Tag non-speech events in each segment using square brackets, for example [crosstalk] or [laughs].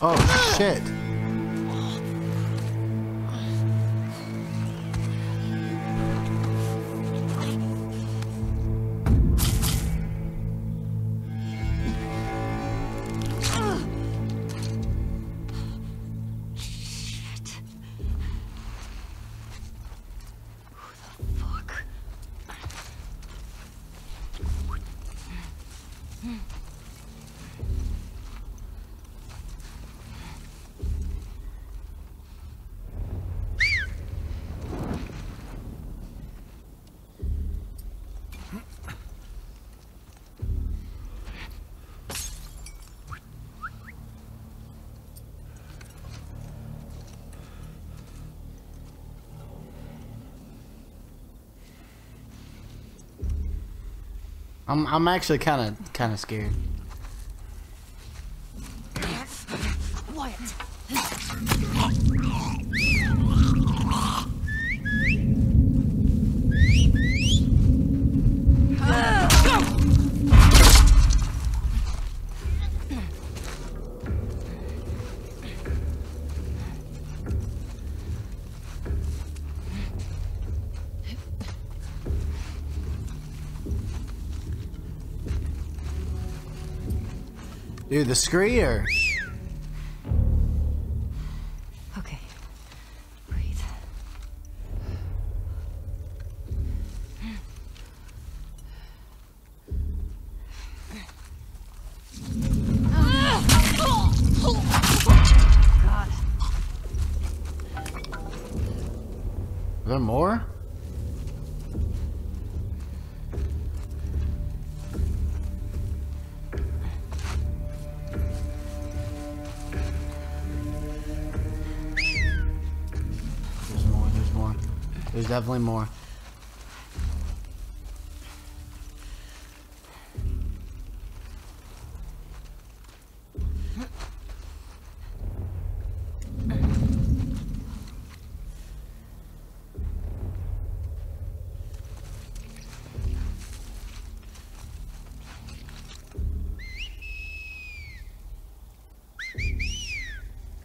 Oh shit. I'm I'm actually kind of kind of scared. Dude, the screer. Okay. Definitely more.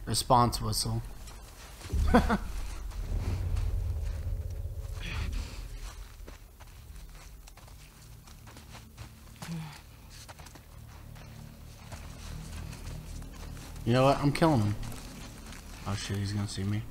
Response whistle. [laughs] You know what? I'm killing him. Oh shit, he's gonna see me.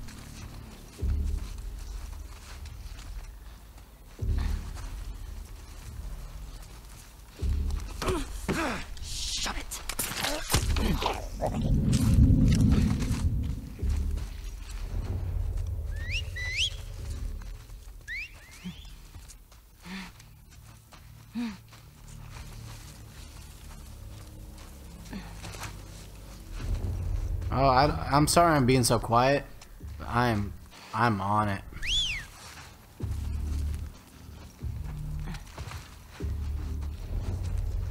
I'm sorry I'm being so quiet. I'm, I'm on it.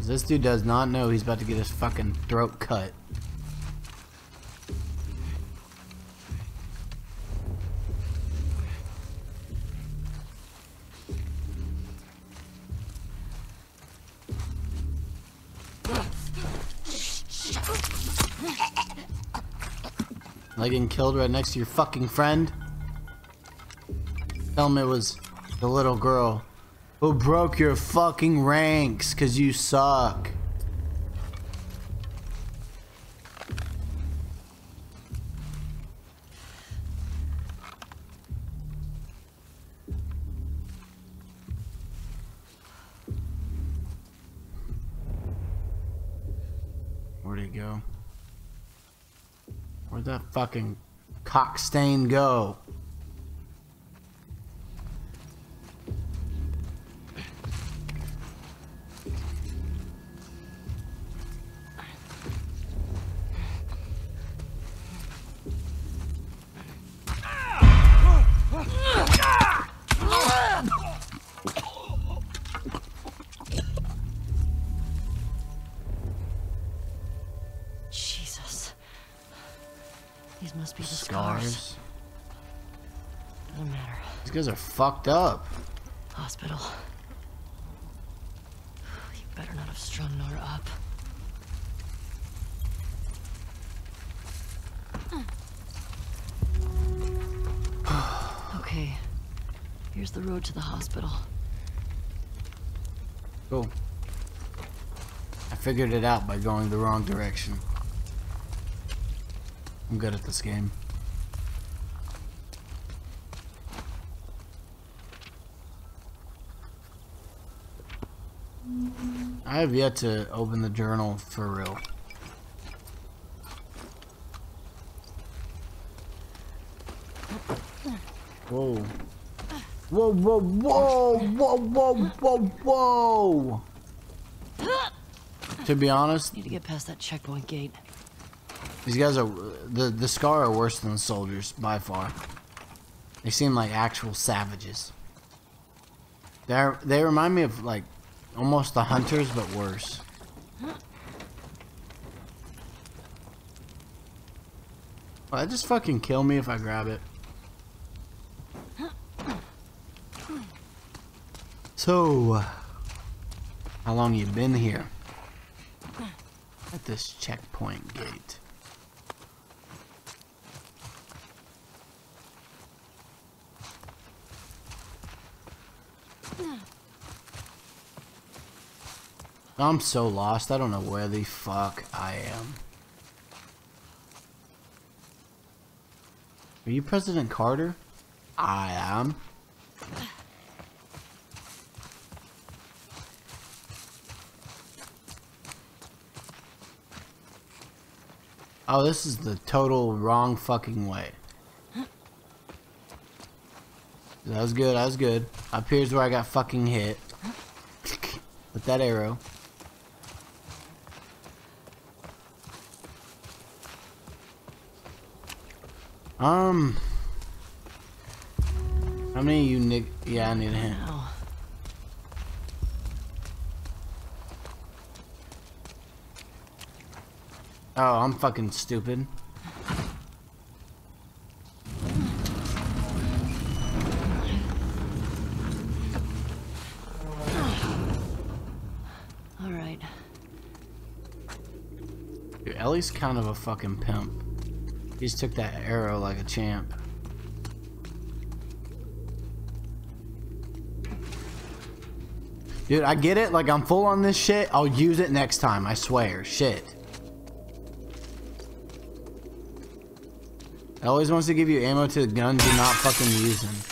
This dude does not know he's about to get his fucking throat cut. Like getting killed right next to your fucking friend? Tell him it was the little girl who broke your fucking ranks cause you suck. Fucking cock stain go? matters. Doesn't matter. These guys are fucked up. Hospital. You better not have strung Nora up. [sighs] okay. Here's the road to the hospital. Cool. I figured it out by going the wrong direction. I'm good at this game. Have yet to open the journal for real. Whoa. Whoa, whoa, whoa, whoa, whoa, whoa, whoa! To be honest, Need to get past that checkpoint gate. these guys are the the Scar are worse than the soldiers by far. They seem like actual savages. They they remind me of like almost the hunters, but worse. Will that just fucking kill me if I grab it? So, how long you been here? At this checkpoint gate. I'm so lost. I don't know where the fuck I am. Are you President Carter? I am. Oh, this is the total wrong fucking way. That was good, that was good. Up here's where I got fucking hit. [laughs] With that arrow. Um. How many you nick? Yeah, I need a hand. Oh, I'm fucking stupid. all right. Dude, Ellie's kind of a fucking pimp. He just took that arrow like a champ. Dude, I get it. Like, I'm full on this shit. I'll use it next time. I swear. Shit. It always wants to give you ammo to the guns you're not fucking using.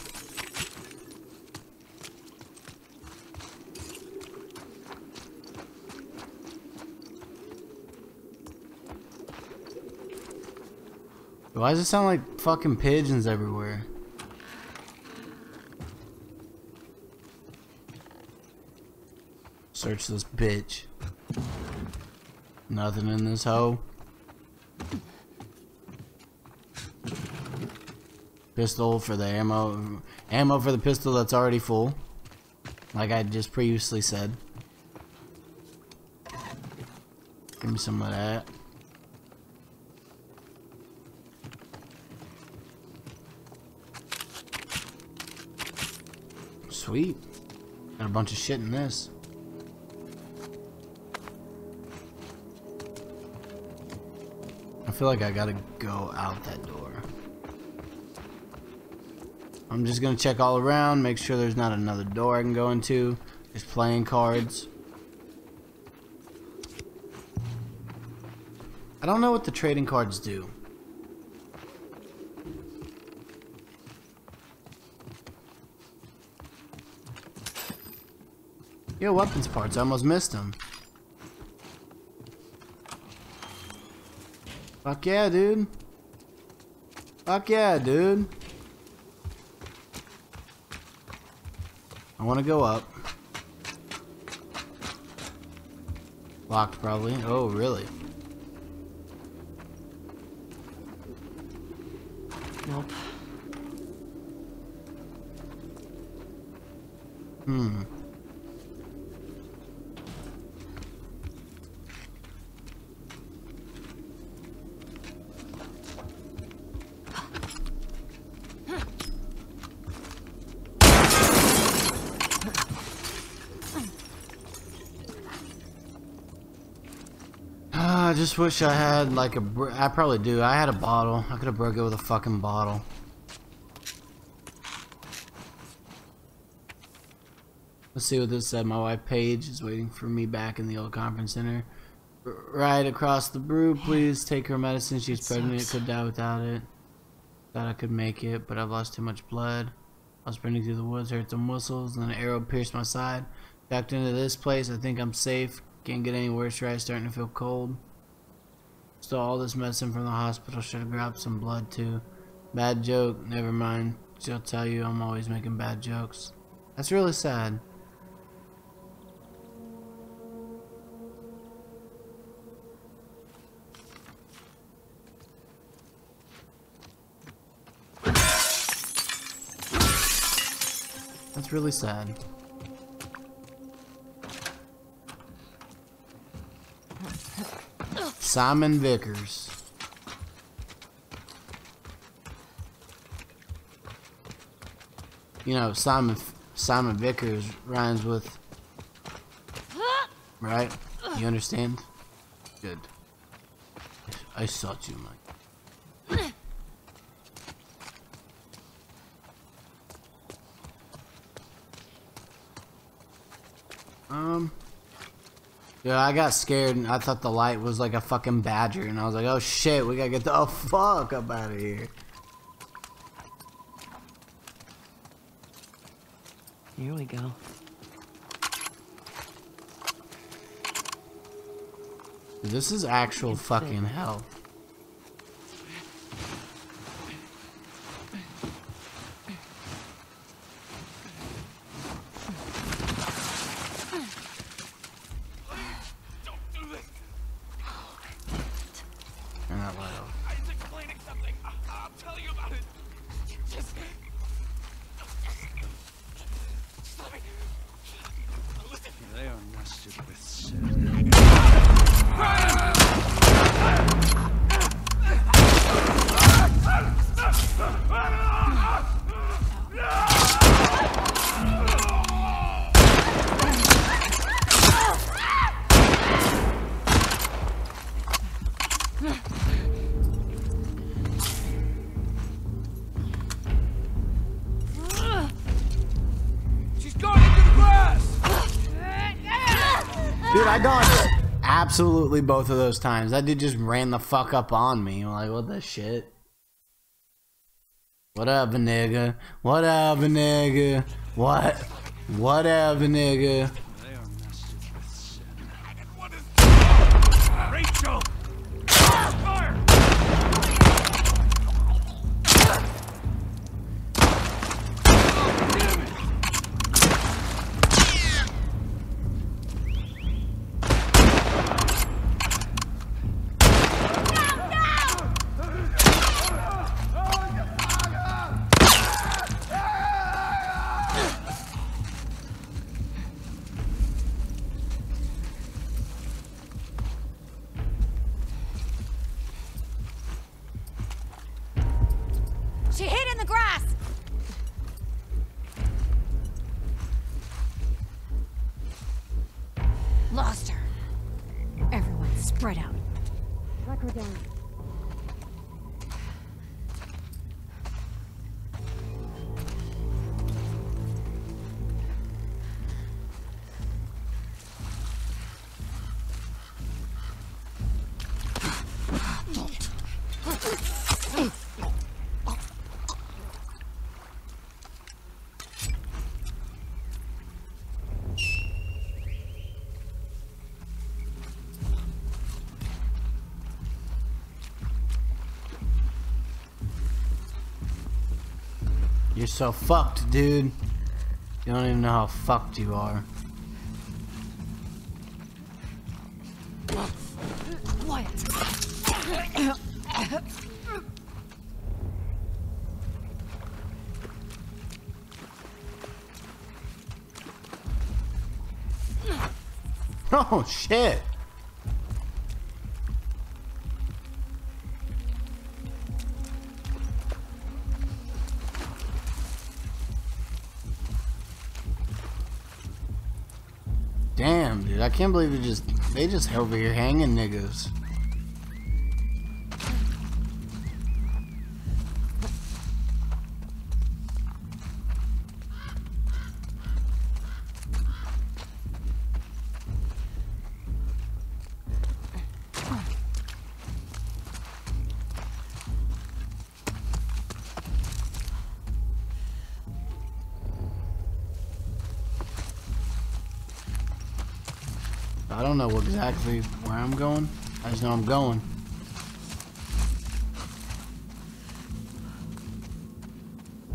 Why does it sound like fucking pigeons everywhere? Search this bitch. Nothing in this hoe. Pistol for the ammo. Ammo for the pistol that's already full. Like I just previously said. Give me some of that. Sweet. Got a bunch of shit in this. I feel like I gotta go out that door. I'm just gonna check all around, make sure there's not another door I can go into. There's playing cards. I don't know what the trading cards do. Yo, weapons parts. I almost missed them. Fuck yeah, dude. Fuck yeah, dude. I want to go up. Locked, probably. Oh, really? Just wish I had like a. br- I probably do. I had a bottle. I could have broke it with a fucking bottle. Let's see what this said. My wife Paige is waiting for me back in the old conference center. R- right across the brew, please take her medicine. She's pregnant. sucks. Could die without it. Thought I could make it, but I've lost too much blood. I was sprinting through the woods, heard some whistles, and then an arrow pierced my side. Backed into this place. I think I'm safe. Can't get any worse, right? Starting to feel cold. Stole all this medicine from the hospital. Should have grabbed some blood too. Bad joke. Never mind. She'll tell you I'm always making bad jokes. That's really sad. That's really sad. Simon Vickers. You know, Simon Simon Vickers rhymes with right? You understand? Good. I sought you, Mike. Um. Yeah, I got scared and I thought the light was like a fucking badger, and I was like, "Oh shit, we gotta get the oh fuck up out of here." Here we go. This is actual fucking hell. I absolutely both of those times. That dude just ran the fuck up on me. I'm like, what the shit? Whatever, nigga. What up, nigga. What? Whatever, nigga. Lost her. Everyone spread out. Track her down. So fucked, dude. You don't even know how fucked you are. [laughs] Oh, shit. Damn, dude. I can't believe they just they just over here hanging niggas. Exactly where I'm going. I just know I'm going.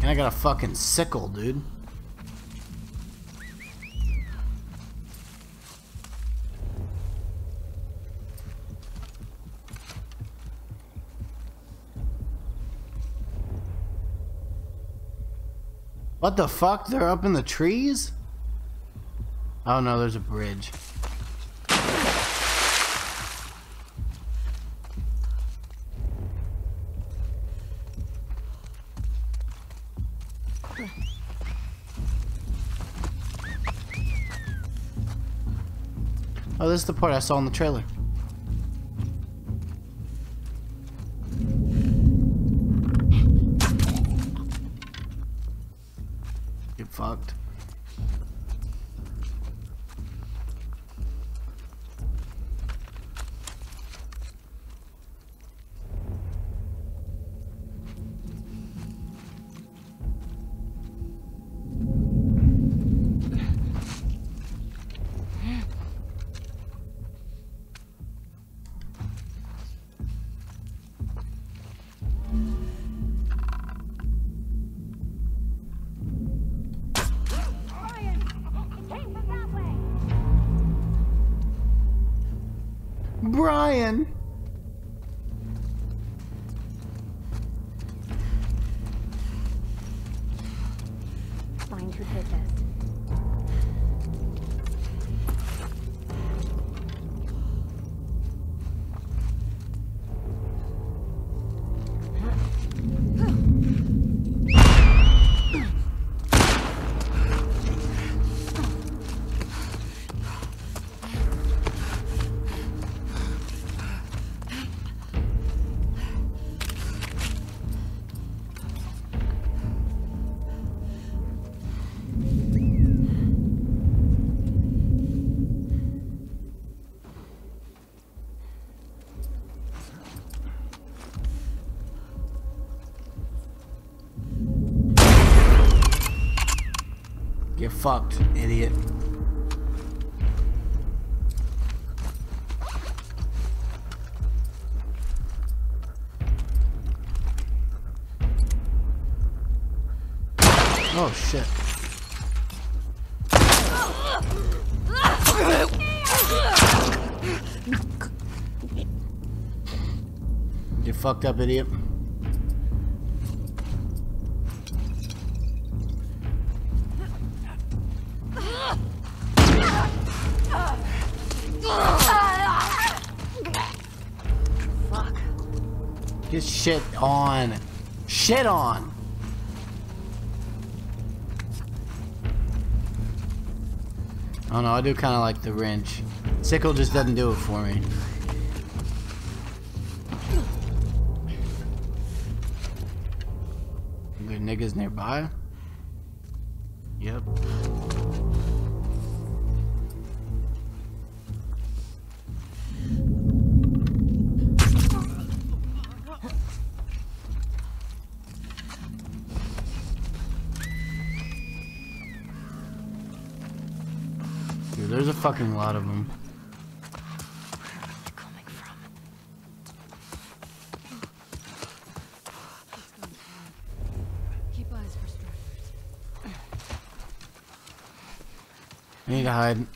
And I got a fucking sickle, dude. What the fuck? They're up in the trees? Oh no, there's a bridge. Oh, this is the part I saw in the trailer. Find who did this. Fucked, idiot. Oh shit. Get fucked up, idiot. Shit on. Shit on. Oh, I don't know, I do kind of like the wrench. Sickle just doesn't do it for me. There niggas nearby? Fucking lot of them. Coming from. Keep eyes for stragglers. I need to hide.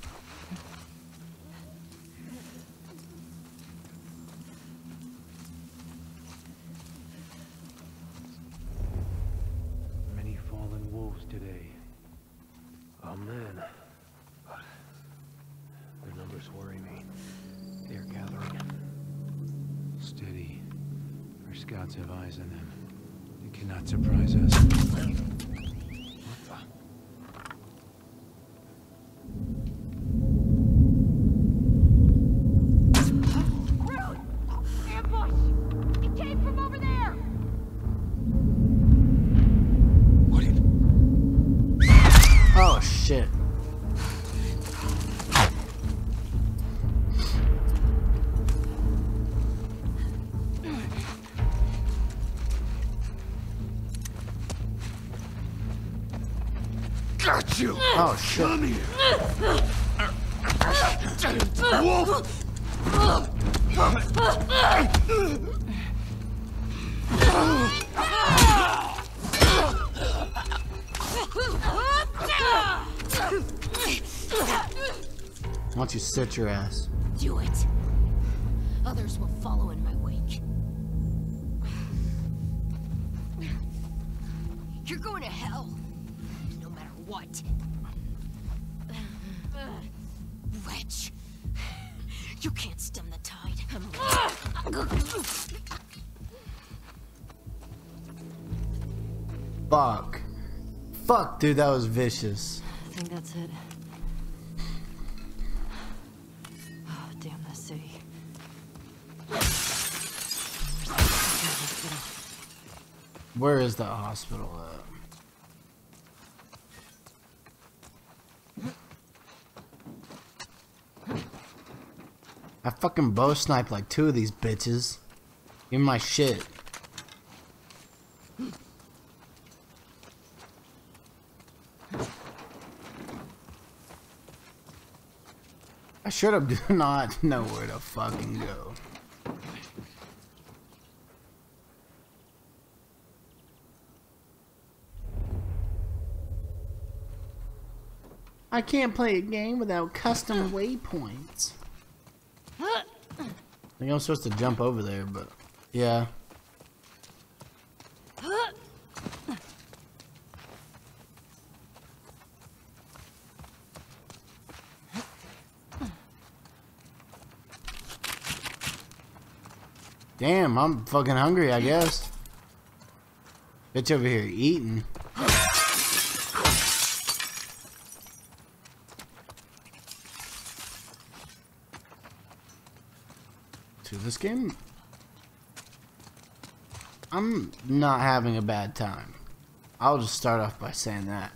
Oh shit. Here! Why don't you sit your ass? Do it. Others will follow in my Fuck. Fuck, dude, that was vicious. I think that's it. Oh, damn that city. Where is that hospital at? I fucking bow sniped like two of these bitches. Give me my shit. I should have [laughs] do not know where to fucking go. I can't play a game without custom waypoints. I think I'm supposed to jump over there, but yeah. I'm fucking hungry, I guess. Bitch over here eating. to this game. I'm not having a bad time. I'll just start off by saying that.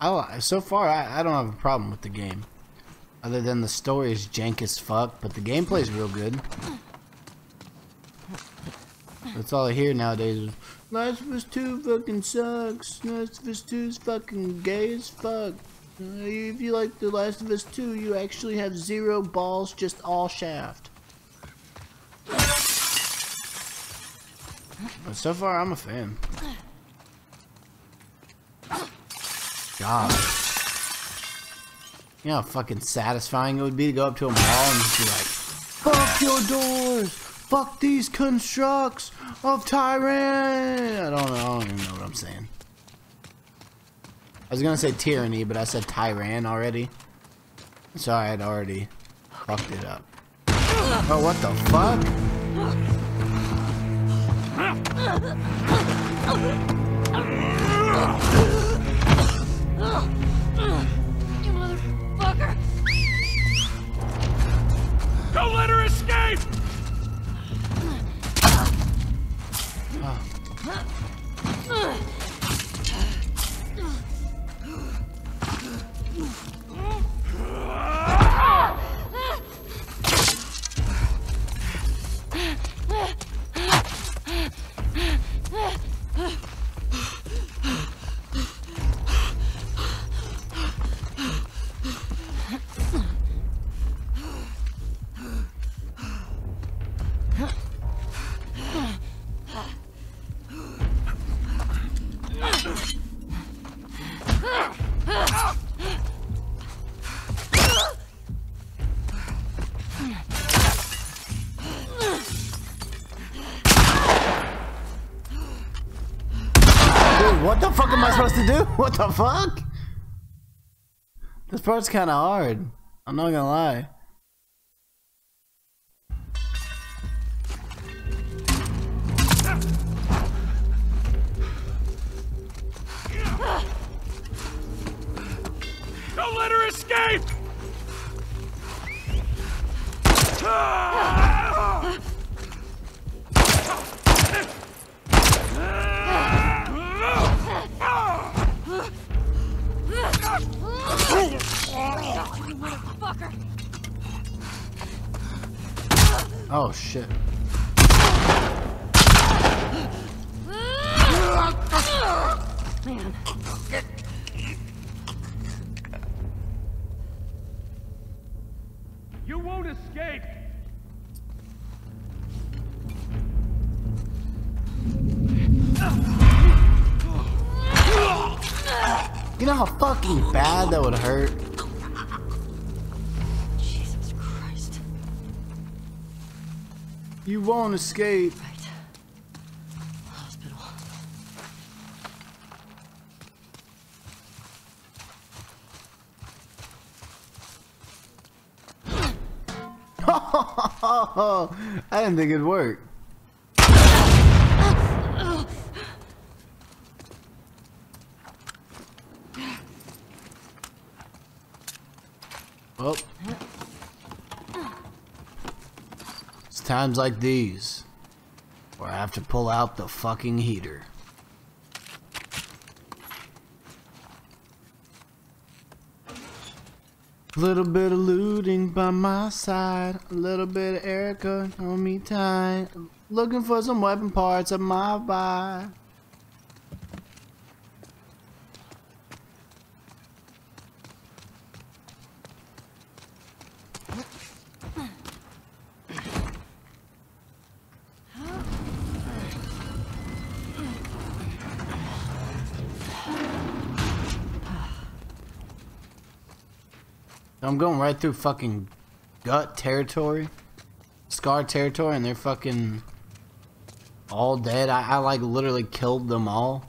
I, so far, I, I don't have a problem with the game. Other than the story is jank as fuck, but the gameplay is real good. That's all I hear nowadays. Last of Us 2 fucking sucks. Last of Us 2 is fucking gay as fuck. Uh, if you like The Last of Us 2, you actually have zero balls, just all shaft. But so far, I'm a fan. God. You know how fucking satisfying it would be to go up to a mall and just be like, Fuck your doors! Fuck these constructs of Tyran! I don't know, I don't even know what I'm saying. I was gonna say tyranny, but I said Tyran already. Sorry, I'd already fucked it up. Oh, what the fuck? Dude, to do? [laughs] What the fuck? This part's kind of hard. I'm not gonna lie. Oh shit. Man, You won't escape! You know how fucking bad that would hurt? You won't escape. Right. Hospital. [laughs] I didn't think it'd work. Oh. It's times like these where I have to pull out the fucking heater. Little bit of looting by my side, a little bit of Erica on me tight. Looking for some weapon parts of my buy. I'm going right through fucking gut territory, scar territory, and they're fucking all dead. I, I like literally killed them all.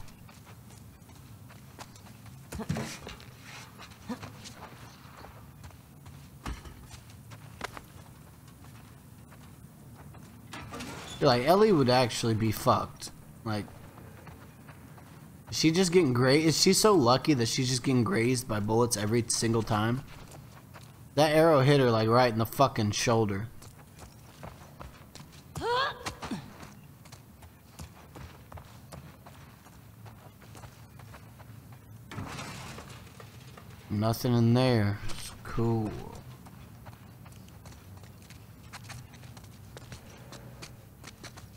Like Ellie would actually be fucked. Like, is she just getting grazed? Is she so lucky that she's just getting grazed by bullets every single time? That arrow hit her like right in the fucking shoulder. Nothing in there. It's cool.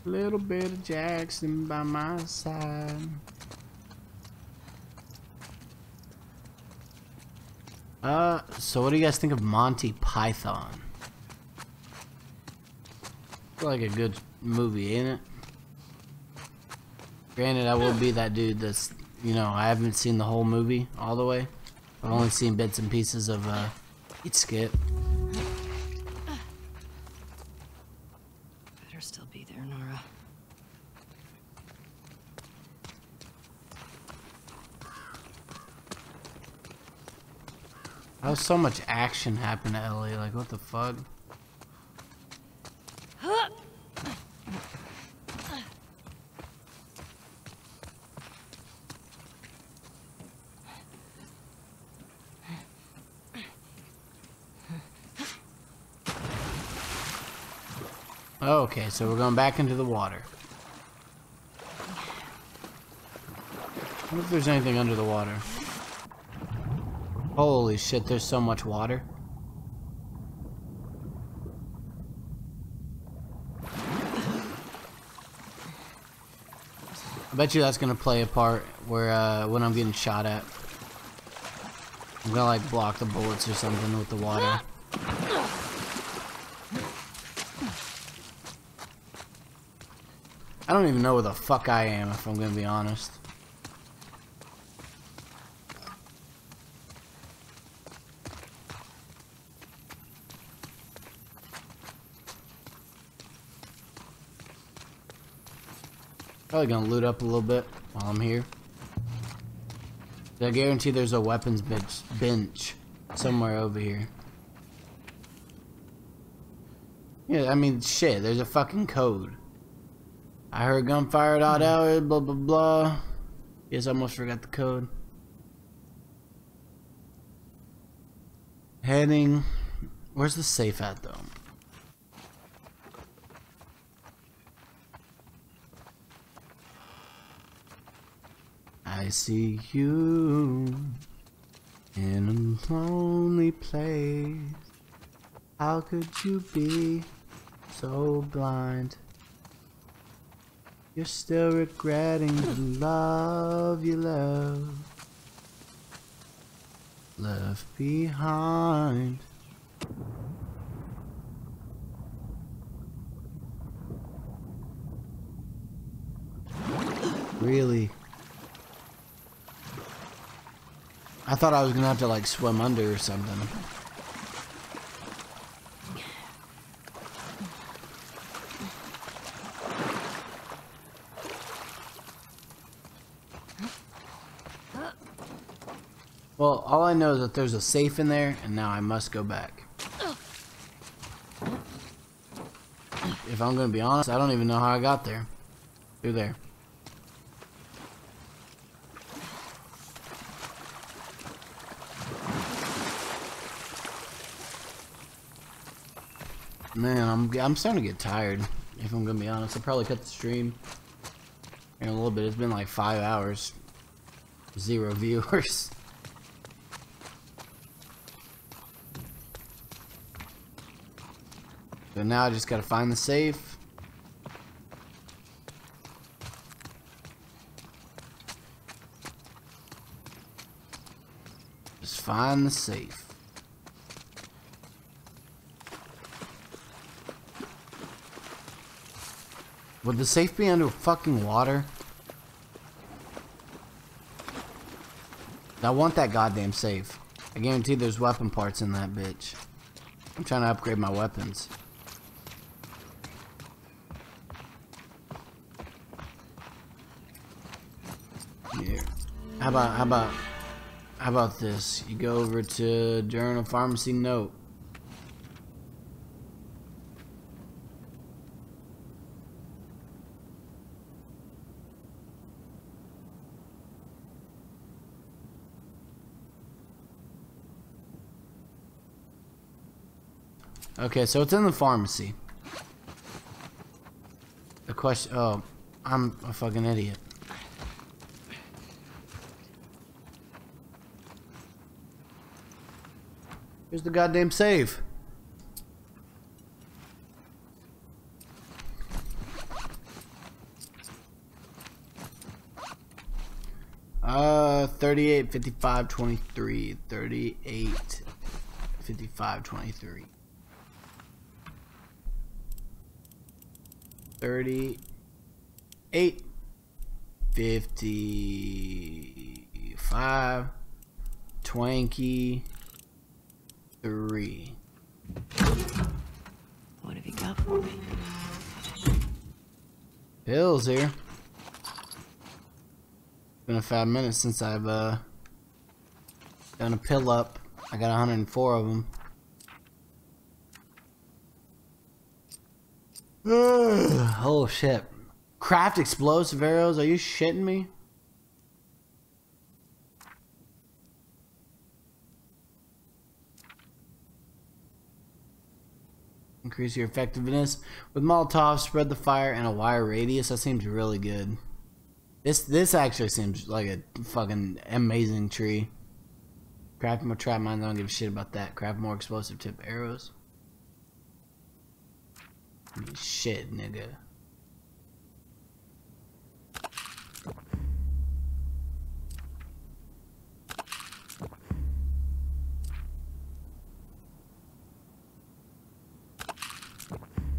Little bit of Jackson by my side. Uh, so what do you guys think of Monty Python? Like a good movie, ain't it? Granted, I will be that dude that's, you know, I haven't seen the whole movie all the way. I've only seen bits and pieces of, uh, each skit. Better still be there, Nora. How so much action happened to Ellie? Like, what the fuck? Okay, so we're going back into the water. I wonder if there's anything under the water. Holy shit, there's so much water. I bet you that's gonna play a part where uh, when I'm getting shot at. I'm gonna like block the bullets or something with the water. I don't even know where the fuck I am if I'm gonna be honest. Probably gonna loot up a little bit while I'm here. I guarantee there's a weapons bench, bench somewhere over here. Yeah, I mean, shit, there's a fucking code. I heard gunfire out hmm. hours, blah blah blah. Yes, I almost forgot the code. Heading. Where's the safe at though? I see you in a lonely place. How could you be so blind? You're still regretting the love you love left behind. Really? I thought I was gonna have to like swim under or something. Well, all I know is that there's a safe in there, and now I must go back. If I'm gonna be honest, I don't even know how I got there. Through there. Man, I'm I'm starting to get tired. If I'm gonna be honest, I'll probably cut the stream in a little bit. It's been like five hours, zero [laughs] viewers. So now I just gotta find the safe. Just find the safe. Would the safe be under fucking water? I want that goddamn safe. I guarantee there's weapon parts in that bitch. I'm trying to upgrade my weapons. Here. How about how about how about this? You go over to Journal Pharmacy Note. Okay, so it's in the pharmacy. The question. Oh, I'm a fucking idiot. Here's the goddamn save. Uh, 38, 55, 23. 38, 55, 23. 38, 55, Twanky, 3. What have you got for me? Pills here. Been a five minutes since I've uh done a pill up. I got 104 of them. Oh shit. Craft explosive arrows? Are you shitting me? Increase your effectiveness with Molotov, spread the fire, and a wire radius. That seems really good. This this actually seems like a fucking amazing tree. Craft more trap mines. I don't give a shit about that. Craft more explosive tip arrows. Shit, nigga.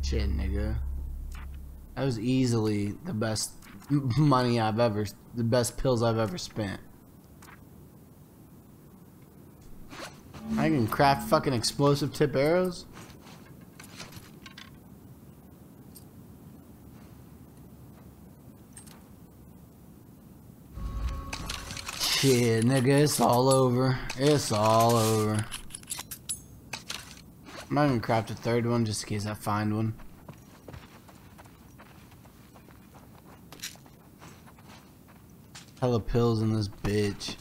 Shit, nigga. That was easily the best money I've ever, the best pills I've ever spent. I can craft fucking explosive tip arrows? Shit, nigga, it's all over. It's all over. I'm not gonna craft a third one just in case I find one. Hella pills in this bitch.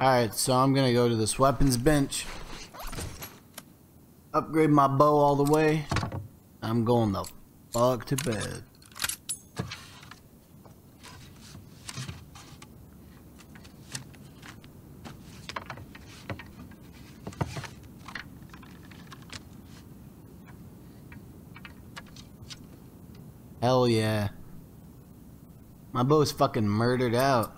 Alright, so I'm gonna go to this weapons bench. Upgrade my bow all the way. I'm going the fuck to bed. Hell yeah. My bow's fucking murdered out.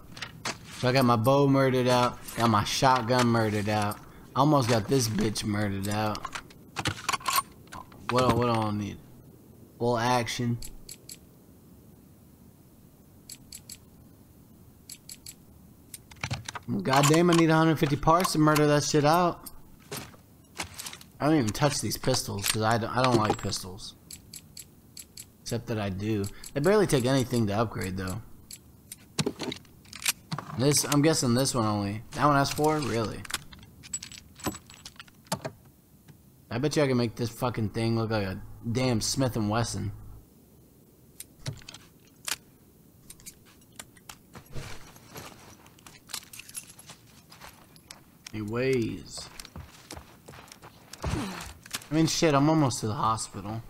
So I got my bow murdered out, got my shotgun murdered out. Almost got this bitch murdered out. What what do I need? Full action. God damn, I need 150 parts to murder that shit out. I don't even touch these pistols because I don't, I don't like pistols. Except that I do. They barely take anything to upgrade though. This, I'm guessing this one only. That one has four? Really? I bet you I can make this fucking thing look like a damn Smith & Wesson. Anyways. I mean, shit, I'm almost to the hospital.